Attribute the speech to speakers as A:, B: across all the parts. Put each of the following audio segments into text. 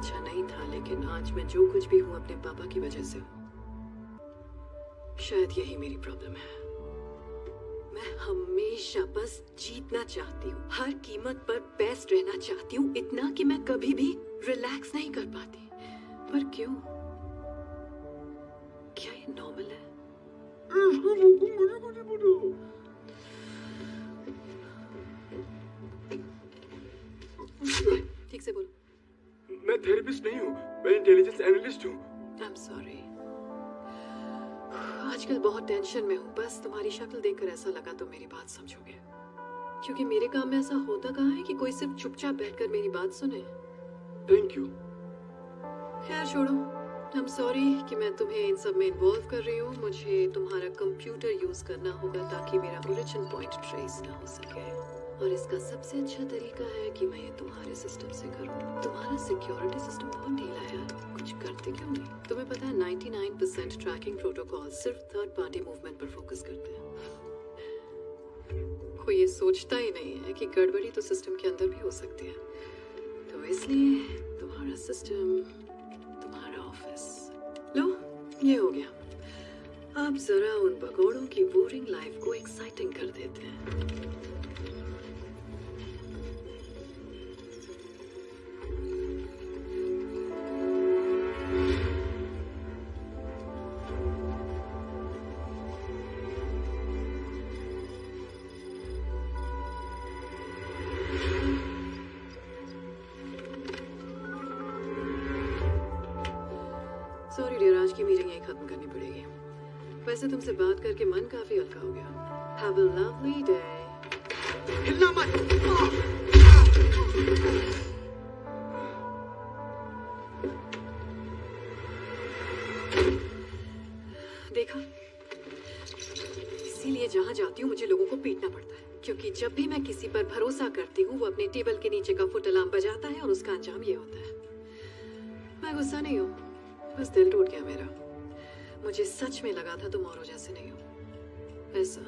A: अच्छा जो कुछ भी हूँ अपने यही मेरी प्रॉब्लम है। मैं हमेशा बस जीतना चाहती हूँ। हर कीमत पर बेस्ट रहना चाहती हूँ, इतना कि मैं कभी भी रिलैक्स नहीं कर पाती। पर क्या? ठीक से बोलो।
B: मैं थेरेपिस्ट नहीं हूँ मैं इंटेलिजेंस एनालिस्ट हूँ।
A: आई एम सॉरी आजकल बहुत टेंशन में हूँ बस तुम्हारी शक्ल देखकर ऐसा लगा तो मेरी बात समझोगे। क्योंकि मेरे काम में ऐसा होता कहाँ है कि कोई सिर्फ़ चुपचाप बैठकर मेरी बात सुने?
B: थैंक यू
A: खैर छोड़ो। एम सॉरी कि मैं तुम्हें इन सब में इन्वॉल्व कर रही हूँ। मुझे तुम्हारा कंप्यूटर यूज़ करना होगा ताकि मेरा ओरिजिन पॉइंट ट्रेस ना हो सके। और इसका सबसे अच्छा तरीका है कि मैं ये तुम्हारे सिस्टम से करूँ। तुम्हारा सिक्योरिटी सिस्टम बहुत ढीला है कुछ करते क्यों नहीं? तुम्हें पता है 99% ट्रैकिंग प्रोटोकॉल सिर्फ़ थर्ड पार्टी मूवमेंट पर फोकस करते हैं। कोई ये सोचता ही नहीं है कि गड़बड़ी तो सिस्टम के अंदर भी हो सकती है। तो इसलिए तुम्हारा सिस्टम ऑफ़िस लो, ये हो गया। आप जरा उन भगोड़ों की बोरिंग लाइफ को एक्साइटिंग कर देते हैं। आज की मीटिंग यही खत्म करनी पड़ेगी। वैसे तुमसे बात करके मन काफ़ी हल्का हो गया। हैव अ लवली डे
B: हिलना मत।
A: देखा? इसीलिए जहाँ जाती हूँ मुझे लोगों को पीटना पड़ता है। क्योंकि जब भी मैं किसी पर भरोसा करती हूँ वो अपने टेबल के नीचे का फुट अलार्म बजाता है और उसका अंजाम ये होता है। मैं गुस्सा नहीं हूँ। बस दिल टूट गया मेरा। मुझे सच में लगा था तुम औरों जैसे नहीं हो। ऐसा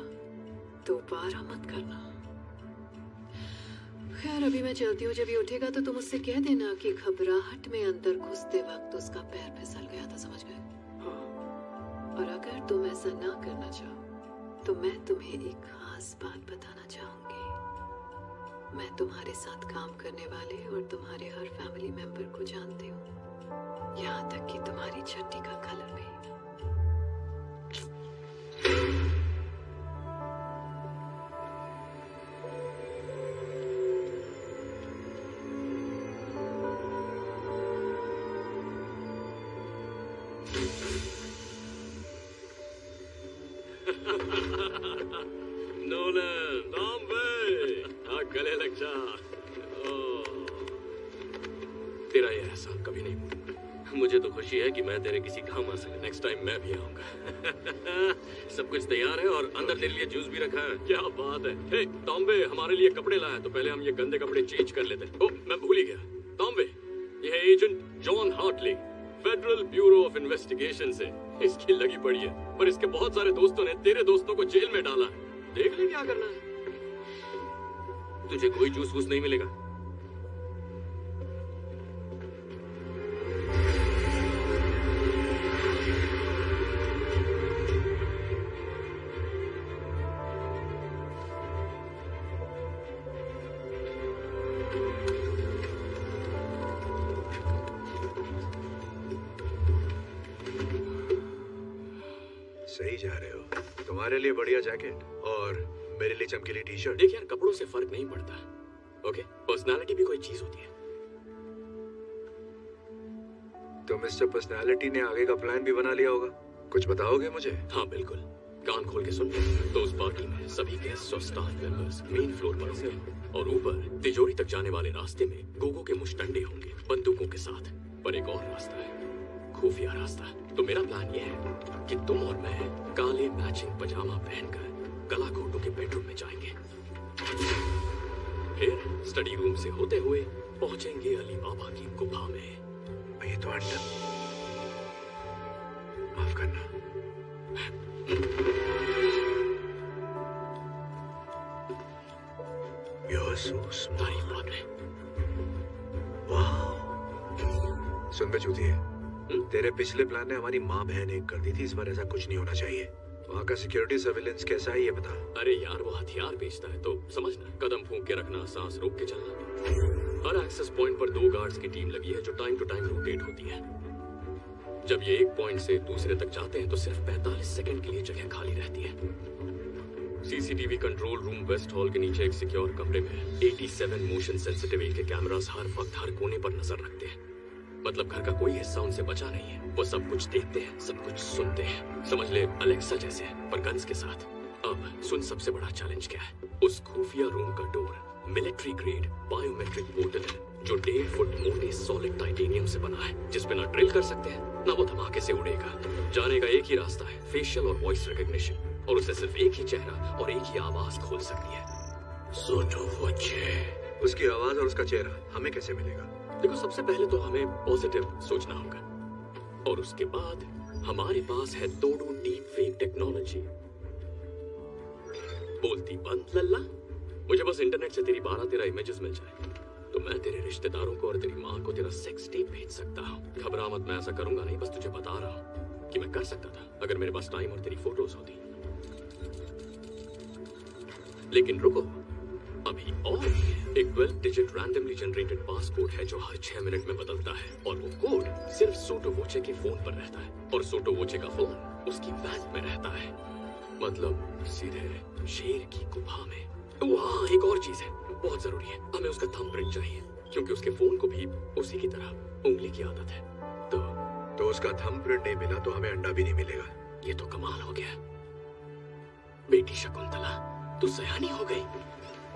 A: दोबारा मत करना। खैर अभी मैं चलती हूँ। जब ये उठेगा तो तुम उससे कह देना कि घबराहट में अंदर घुसते वक्त उसका पैर फिसल गया था समझ गए? और अगर तुम ऐसा ना करना चाहो तो मैं तुम्हें एक खास बात बताना चाहूँगी। मैं तुम्हारे साथ काम करने वाले और तुम्हारे हर फैमिली मेंबर को जानती हूँ। यहाँ तक कि तुम्हारी छट्टी का कलर भी।
B: लग जा। तेरा ये एहसान कभी नहीं भूलूँगा। मुझे तो खुशी है कि मैं तेरे किसी काम आ सके। नेक्स्ट टाइम मैं भी आऊँगा। सब कुछ तैयार है और अंदर तेरे लिए जूस भी रखा है। क्या बात है। हे टॉम्बे हमारे लिए कपड़े लाया तो पहले हम ये गंदे कपड़े चेंज कर लेते हैं। ओह, मैं भूल ही गया। टॉम्बे ये है agent John Hartley Federal Bureau of Investigation से। इसकी लगी पड़ी है, पर इसके बहुत सारे दोस्तों ने तेरे दोस्तों को जेल में डाला है। देख ले क्या करना है। तुझे कोई जूस वूस नहीं मिलेगा।
C: सही जा रहे हो। तुम्हारे लिए बढ़िया जैकेट और मेरे लिए चमकीली टी शर्ट
B: देख यार कपड़ों से फ़र्क नहीं पड़ता। ओके पर्सनालिटी भी कोई चीज़ होती है।
C: तो मिस्टर पर्सनालिटी ने आगे का प्लान भी बना लिया होगा। कुछ बताओगे मुझे?
B: हाँ बिल्कुल। कान खोल के सुन। तो उस पार्टी में सभी गेस्ट और स्टाफ मेंबर्स मेन फ्लोर पर होंगे। और ऊपर तिजोरी तक जाने वाले रास्ते में गोगो के मुस्टंडे होंगे बंदूकों के साथ। पर एक और रास्ता है। खुफिया रास्ता। तो मेरा प्लान ये है कि तुम और मैं काले मैचिंग पजामा पहनकर कला कोटू के बेडरूम में जाएँगे। फिर स्टडी रूम से होते हुए पहुँचेंगे अली बाबा की गुफा में।
C: ये तो अंडर माफ़ करना।
B: तारीफ़ बाद में
C: सुन बे चूतिए। तेरे पिछले प्लान ने हमारी माँ बहन एक कर दी थी, इस बार ऐसा कुछ नहीं होना चाहिए। वहाँ का सिक्योरिटी सर्विलेंस कैसा है, ये बता।
B: अरे यार, वो हथियार बेचता है तो समझना कदम फूंक के रखना, सांस रोक के चलना। हर एक्सेस पॉइंट पर दो गार्ड्स की टीम लगी है, जो टाइम टू टाइम रोटेट होती है। जब ये एक पॉइंट से दूसरे तक जाते हैं तो सिर्फ़ 45 सेकंड के लिए जगह खाली रहती है। CCTV control room west hall के नीचे एक सिक्योर कमरे में 87 मोशन सेंसिटिव के कैमरास हर वक्त, हर कोने पर नज़र रखते हैं। मतलब घर का कोई हिस्सा उनसे बचा नहीं है। वो सब कुछ देखते हैं, सब कुछ सुनते हैं। समझ ले अलेक्सा जैसे पर गन्स के साथ। अब सुन सबसे बड़ा चैलेंज क्या है? उस खुफिया रूम का door military grade biometric portal है, जो डेढ़ फुट मोटे सॉलिड टाइटेनियम से बना है जिसपे ना ड्रिल कर सकते हैं, ना वो धमाके से उड़ेगा। जाने का एक ही रास्ता है फेशियल और वॉइस रिकग्निशन और उसे सिर्फ़ एक ही चेहरा और एक ही आवाज़ खोल सकती है। सोटो वोचे
C: उसकी आवाज़ और उसका चेहरा हमें कैसे मिलेगा?
B: देखो, सबसे पहले तो हमें पॉजिटिव सोचना होगा। और उसके बाद हमारे पास है दोडो डीप फेक टेक्नोलॉजी बोलती, बंद लल्ला, मुझे बस इंटरनेट से तेरी बारह तेरह इमेजेस मिल जाए। तो मैं तेरे रिश्तेदारों को और तेरी माँ को तेरा सेक्स टेप भेज सकता हूँ। घबरा मत, मैं ऐसा करूँगा नहीं, बस तुझे बता रहा हूँ कि मैं कर सकता था, अगर मेरे पास टाइम और तेरी फ़ोटोज़ होती। लेकिन रुको अभी और एक 12 डिजिट रैंडमली जनरेटेड पासकोड है जो हर छह मिनट में बदलता है। और वो कोड सिर्फ़ सोटोवोचे के फ़ोन पर रहता है। और सोटोवोचे का फ़ोन उसकी बैंक में रहता है। मतलब सीधे शेर की गुफा में। वहाँ एक और चीज़ है। बहुत ज़रूरी है। हमें उसका थंब प्रिंट चाहिए। क्योंकि उसके फ़ोन को भी उसी की तरह उंगली की आदत है। तो?
C: तो उसका थंब प्रिंट नहीं मिला तो हमें अंडा भी नहीं मिलेगा।
B: ये तो कमाल हो गया। बेटी शकुंतला तू सयानी हो गई।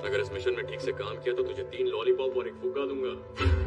B: अगर इस मिशन में ठीक से काम किया तो तुझे तीन लॉलीपॉप और एक फुग्गा दूँगा।